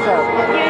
you.